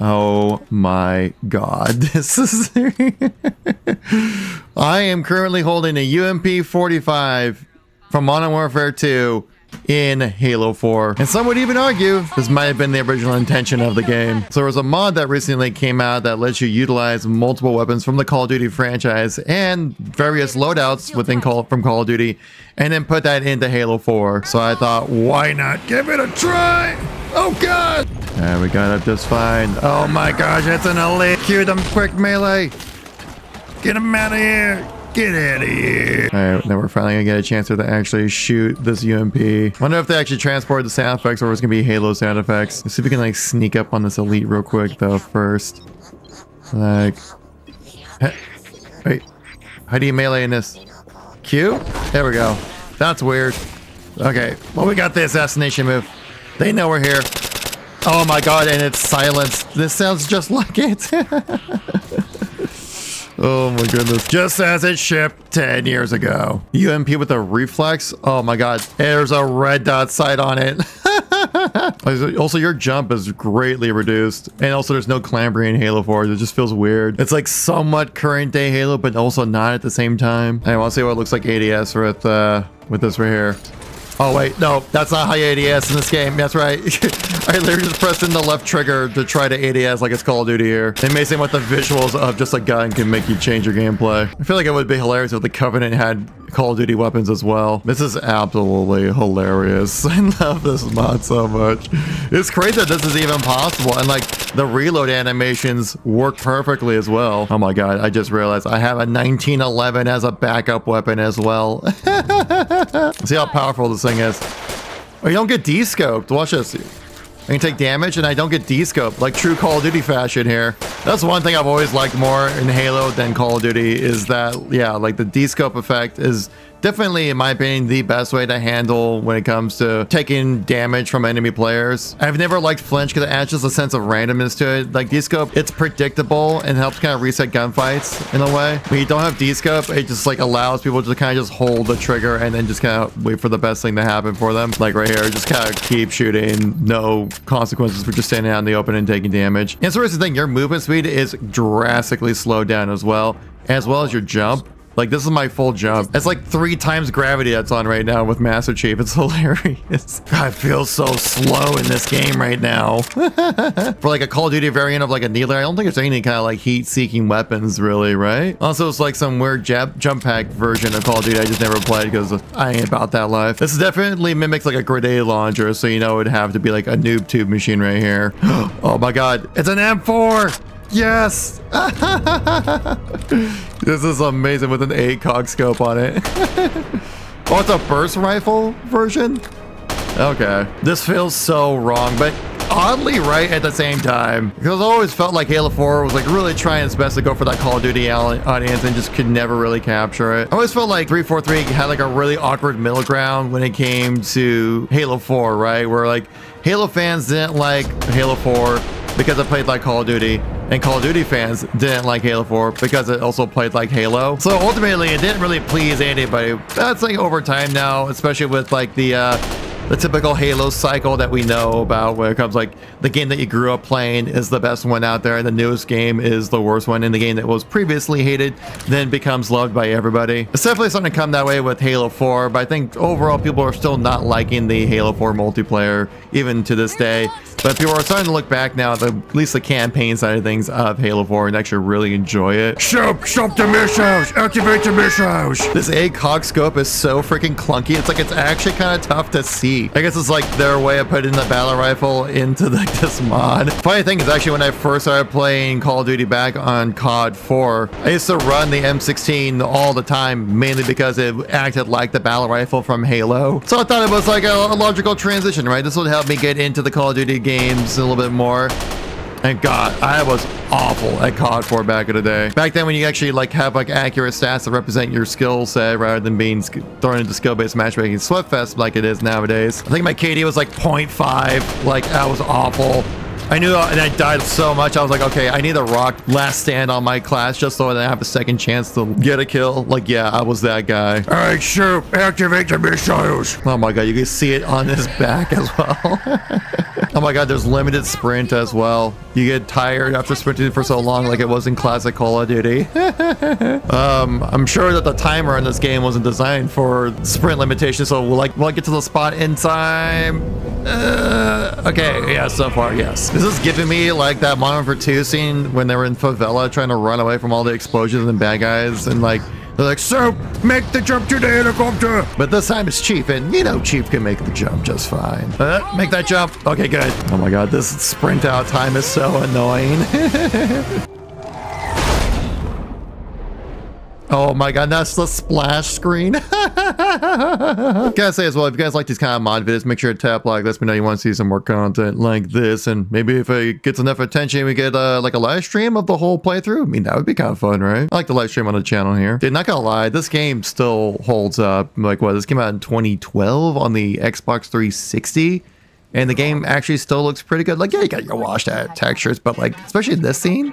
Oh my god, this is... I am currently holding a UMP 45 from Modern Warfare 2 in Halo 4. And some would even argue this might have been the original intention of the game. So there was a mod that recently came out that lets you utilize multiple weapons from the Call of Duty franchise and various loadouts within Call from Call of Duty and then put that into Halo 4. So I thought, why not give it a try? Oh god! And we got it just fine. Oh my gosh, it's an elite. Cue them quick melee. Get him out of here. Get out of here. All right, now we're finally gonna get a chance to actually shoot this UMP. Wonder if they actually transport the sound effects or it's gonna be Halo sound effects. Let's see if we can like sneak up on this elite real quick though first. Like, wait, how do you melee in this? Q? There we go. That's weird. Okay, well we got the assassination move. They know we're here. Oh my god, and it's silenced. This sounds just like it. oh my goodness. Just as it shipped 10 years ago. UMP with a reflex? Oh my god. There's a red dot sight on it. also, your jump is greatly reduced. And also, there's no clambering in Halo 4. It just feels weird. It's like somewhat current day Halo, but also not at the same time. I want to see what it looks like ADS with, uh, with this right here. Oh wait, no, that's not how you ADS in this game. That's right. I literally just pressed in the left trigger to try to ADS like it's Call of Duty here. Amazing what the visuals of just a gun can make you change your gameplay. I feel like it would be hilarious if the Covenant had Call of Duty weapons as well. This is absolutely hilarious. I love this mod so much. It's crazy that this is even possible. And like the reload animations work perfectly as well. Oh my god, I just realized I have a 1911 as a backup weapon as well. See how powerful this thing is. Oh, you don't get descoped. Watch this. I can take damage and I don't get descope like true Call of Duty fashion here. That's one thing I've always liked more in Halo than Call of Duty is that, yeah, like the descope effect is definitely, in my opinion, the best way to handle when it comes to taking damage from enemy players. I've never liked flinch because it adds just a sense of randomness to it. Like descope, it's predictable and helps kind of reset gunfights in a way. When you don't have descope, it just like allows people to kind of just hold the trigger and then just kind of wait for the best thing to happen for them. Like right here, just kind of keep shooting, no consequences for just standing out in the open and taking damage. And so here's the thing, your movement speed is drastically slowed down as well, as well as your jump. Like, this is my full jump. It's like three times gravity that's on right now with Master Chief. It's hilarious. I feel so slow in this game right now. For like a Call of Duty variant of like a Needler, I don't think there's any kind of like heat-seeking weapons really, right? Also, it's like some weird jab jump pack version of Call of Duty I just never played because I ain't about that life. This definitely mimics like a grenade launcher, so you know it would have to be like a noob tube machine right here. oh my god, it's an M4! Yes! this is amazing with an ACOG scope on it. oh, it's a burst rifle version? Okay. This feels so wrong, but oddly right at the same time. Because I always felt like Halo 4 was like really trying its best to go for that Call of Duty audience and just could never really capture it. I always felt like 343 had like a really awkward middle ground when it came to Halo 4, right? Where like Halo fans didn't like Halo 4 because it played like Call of Duty and Call of Duty fans didn't like Halo 4 because it also played like Halo. So ultimately, it didn't really please anybody. That's like over time now, especially with like the uh, the typical Halo cycle that we know about where it comes like the game that you grew up playing is the best one out there and the newest game is the worst one and the game that was previously hated then becomes loved by everybody. It's definitely starting to come that way with Halo 4 but I think overall people are still not liking the Halo 4 multiplayer even to this day. But people are starting to look back now at, the, at least the campaign side of things of Halo 4 and actually really enjoy it. Shoot! Shoot the missiles! Activate the missiles! This ACOG scope is so freaking clunky. It's like it's actually kind of tough to see. I guess it's like their way of putting the battle rifle into like this mod. Funny thing is actually when I first started playing Call of Duty back on COD 4, I used to run the M16 all the time, mainly because it acted like the battle rifle from Halo. So I thought it was like a, a logical transition, right? This would help me get into the Call of Duty game games a little bit more. And God, I was awful at COD 4 back in the day. Back then when you actually like have like accurate stats that represent your skill set rather than being thrown into skill-based matchmaking Sweatfest like it is nowadays. I think my KD was like 0.5. Like, that was awful. I knew uh, and I died so much. I was like, okay, I need a rock last stand on my class just so that I have a second chance to get a kill. Like, yeah, I was that guy. All right, shoot, activate the missiles. Oh my god, you can see it on his back as well. oh my god, there's limited sprint as well. You get tired after sprinting for so long like it was in classic Call of Duty. um, I'm sure that the timer in this game wasn't designed for sprint limitations, so will, like, will I get to the spot in time? Uh, okay, yeah, so far, yes. This is giving me like that Modern Warfare 2 scene when they were in favela trying to run away from all the explosions and bad guys and like they're like, Soap, make the jump to the helicopter. But this time it's Chief, and you know Chief can make the jump just fine. Uh, make that jump. Okay, good. Oh my god, this sprint out time is so annoying. Oh my god, that's the splash screen. Gotta say as well, if you guys like these kind of mod videos, make sure to tap like, let me know you want to see some more content like this. And maybe if it gets enough attention, we get uh, like a live stream of the whole playthrough. I mean, that would be kind of fun, right? I like the live stream on the channel here. Dude, not gonna lie, this game still holds up. Like what, this came out in 2012 on the Xbox 360. And the game actually still looks pretty good. Like, yeah, you got your washed out textures, but like, especially this scene,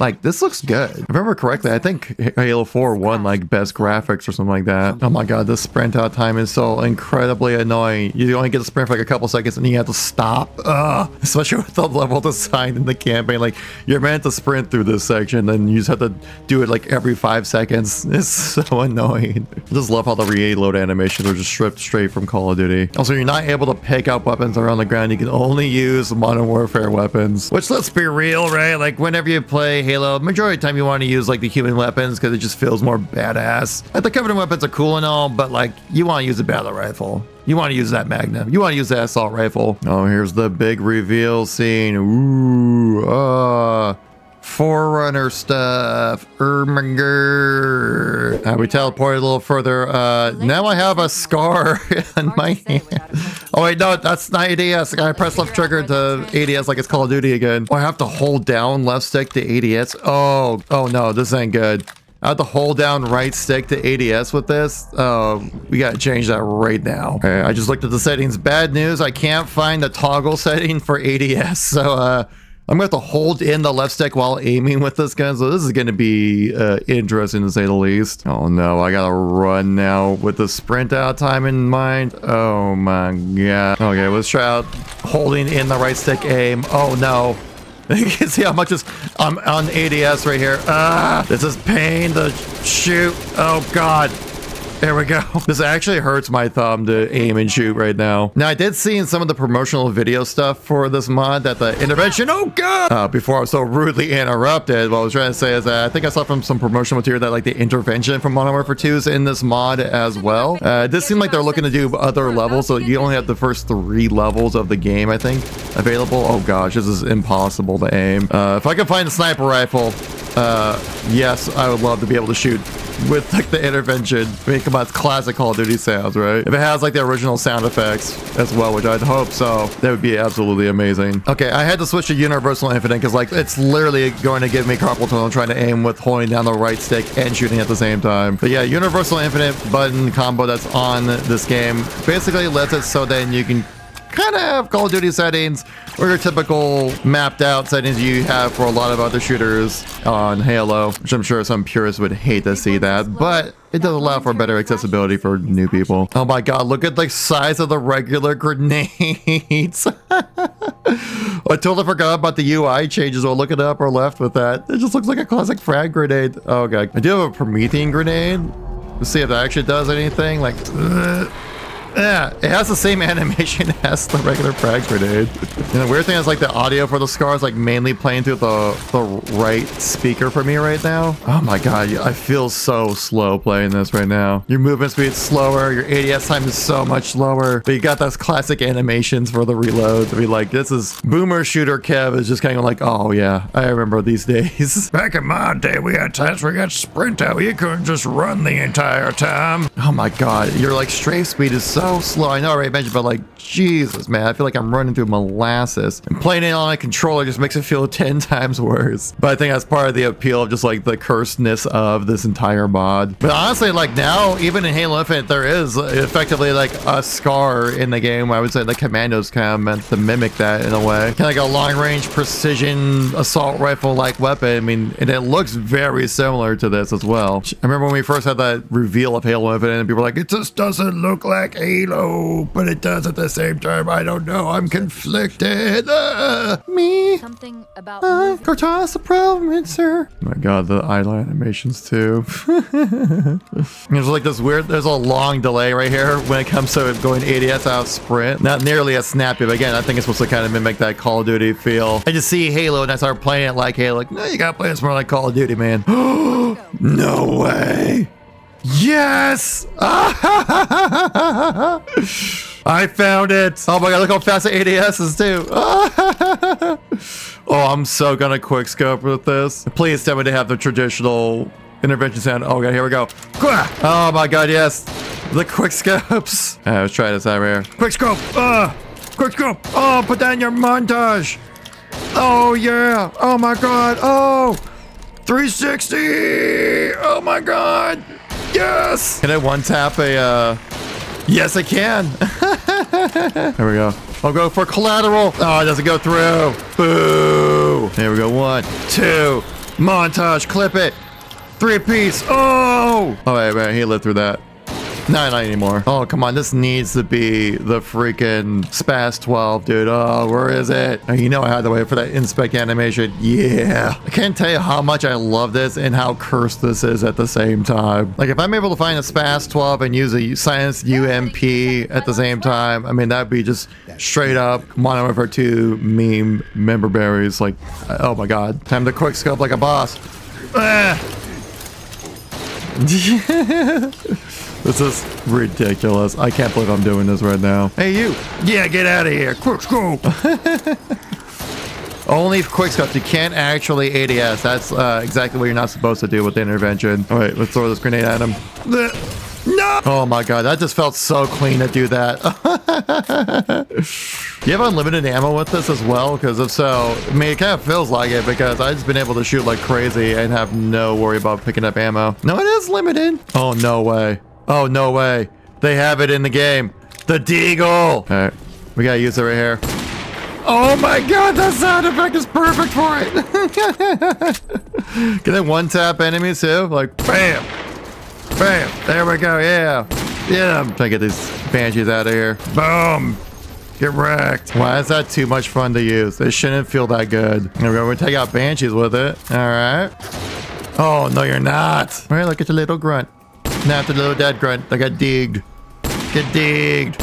like, this looks good. If I remember correctly, I think Halo 4 won, like, best graphics or something like that. Oh my god, this sprint out time is so incredibly annoying. You only get to sprint for like a couple seconds and you have to stop. Ugh. Especially with the level design in the campaign. Like, you're meant to sprint through this section and you just have to do it like every five seconds. It's so annoying. I just love how the reload animations are just stripped straight from Call of Duty. Also, you're not able to pick up weapons around the ground. You can only use Modern Warfare weapons. Which, let's be real, right? Like, whenever you play Halo, majority of the time you want to use like the human weapons because it just feels more badass. Like the Covenant weapons are cool and all, but like you want to use a battle rifle. You want to use that Magnum. You want to use that assault rifle. Oh, here's the big reveal scene. Ooh, uh, Forerunner stuff. Erminger. Uh, we teleported a little further. Uh, now I have a scar on my hand. Oh wait, no, that's not ADS. I press left trigger to ADS like it's Call of Duty again. Oh, I have to hold down left stick to ADS. Oh, oh no, this ain't good. I have to hold down right stick to ADS with this. Oh, we gotta change that right now. Okay, I just looked at the settings. Bad news, I can't find the toggle setting for ADS. So, uh, I'm going to have to hold in the left stick while aiming with this gun, so this is going to be uh, interesting to say the least. Oh no, I gotta run now with the sprint out time in mind. Oh my god. Okay, let's try out holding in the right stick aim. Oh no. You can see how much is I'm on ADS right here. Ah, this is pain to shoot. Oh god. There we go. This actually hurts my thumb to aim and shoot right now. Now, I did see in some of the promotional video stuff for this mod that the intervention, oh god! Uh, before I was so rudely interrupted, what I was trying to say is that I think I saw from some promotional material that like the intervention from Modern Warfare 2 is in this mod as well. Uh, it does seem like they're looking to do other levels, so you only have the first three levels of the game, I think, available. Oh gosh, this is impossible to aim. Uh, if I could find a sniper rifle, uh, yes, I would love to be able to shoot with like the intervention. I mean, come on, it's classic Call of Duty sounds, right? If it has like the original sound effects as well, which I'd hope so, that would be absolutely amazing. Okay, I had to switch to Universal Infinite because like it's literally going to give me carpal tunnel trying to aim with holding down the right stick and shooting at the same time. But yeah, Universal Infinite button combo that's on this game basically lets it so then you can kind of have Call of Duty settings or your typical mapped out settings you have for a lot of other shooters on Halo, which I'm sure some purists would hate to see that, but it does allow for better accessibility for new people. Oh my god, look at the size of the regular grenades. I totally forgot about the UI changes. I'll look it up or left with that. It just looks like a classic frag grenade. Oh god. I do have a Promethean grenade. Let's see if that actually does anything. Like, uh, yeah, it has the same animation as the regular frag grenade. And the weird thing is like the audio for the scar is like mainly playing through the, the right speaker for me right now. Oh my god, I feel so slow playing this right now. Your movement speed is slower, your ADS time is so much lower, but you got those classic animations for the reload to be like, this is boomer shooter Kev is just kind of like, oh yeah, I remember these days. Back in my day, we had times we got sprint out. You couldn't just run the entire time. Oh my god, your like strafe speed is so so slow. I know I already mentioned, but like, Jesus, man, I feel like I'm running through molasses. And playing it on a controller just makes it feel 10 times worse. But I think that's part of the appeal of just like the cursedness of this entire mod. But honestly, like now, even in Halo Infinite, there is effectively like a scar in the game. I would say the commandos kind of meant to mimic that in a way. Kind of like a long range precision assault rifle like weapon. I mean, and it looks very similar to this as well. I remember when we first had that reveal of Halo Infinite and people were like, it just doesn't look like Halo, but it does at the same time. I don't know. I'm conflicted. Uh, me. Something about Uh, problem, sir. Oh my god, the idle animations too. there's like this weird, there's a long delay right here when it comes to going ADS out of sprint. Not nearly as snappy, but again, I think it's supposed to kind of mimic that Call of Duty feel. I just see Halo and I start playing it like Halo. Like, no, you gotta play this more like Call of Duty, man. no way. Yes! I found it. Oh my god, look how fast the ADS is too. oh, I'm so gonna quick scope with this. Please tell me to have the traditional intervention sound. Oh god, here we go. Oh my god, yes. The quick scopes. Uh, let's try this out right here. Quick scope. Uh. Oh, put that in your montage. Oh yeah. Oh my god. Oh. 360. Oh my god. Yes. Can I one tap a uh Yes, I can. there we go. I'll go for collateral. Oh, it doesn't go through. Boo. There we go. One, two. Montage. Clip it. Three piece. Oh. Oh, wait, wait. He lived through that. No, not anymore. Oh, come on. This needs to be the freaking SPAS 12, dude. Oh, where is it? Oh, you know I had to wait for that inspect animation. Yeah. I can't tell you how much I love this and how cursed this is at the same time. Like, if I'm able to find a SPAS 12 and use a Science UMP at the same time, I mean, that'd be just straight up Modern Warfare 2 meme member berries. Like, oh my god. Time to quick scope like a boss. Ah. This is ridiculous. I can't believe I'm doing this right now. Hey, you. Yeah, get out of here. Quick scope. Only quick scope. You can't actually ADS. That's uh, exactly what you're not supposed to do with the intervention. All right, let's throw this grenade at him. No! Oh my god, that just felt so clean to do that. do you have unlimited ammo with this as well? Because if so, I mean, it kind of feels like it because I've just been able to shoot like crazy and have no worry about picking up ammo. No, it is limited. Oh, no way. Oh, no way. They have it in the game. The Deagle. All right, we gotta use it right here. Oh my god, that sound effect is perfect for it. Can I one tap enemies too? Like, bam. Bam. There we go. Yeah. Yeah. I'm trying to get these banshees out of here. Boom. Get wrecked. Why is that too much fun to use? It shouldn't feel that good. There we go. We're take out banshees with it. All right. Oh, no, you're not. All right, look at the little grunt. Not the little dead grunt. I got digged. Get digged.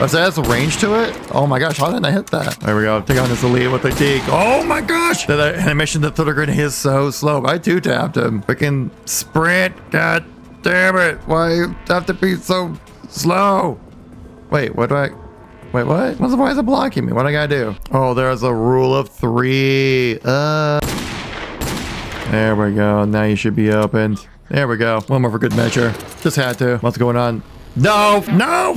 Oh, so that's a range to it? Oh my gosh, how didn't I hit that? There we go. Take on this elite with the dig. Oh my gosh! That animation that the grenade is so slow. I two tapped him. Freaking sprint. God damn it. Why you have to be so slow? Wait, what do I... Wait, what? What's, why is it blocking me? What do I gotta do? Oh, there's a rule of three. Uh... There we go. Now you should be opened. There we go. One more for good measure. Just had to. What's going on? No! No!